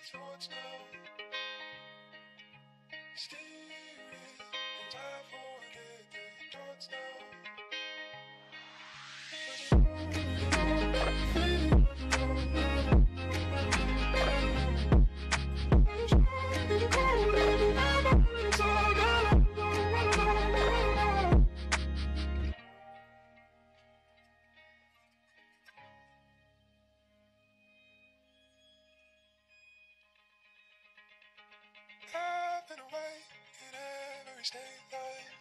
thoughts now. And I forget the thoughts now. Every state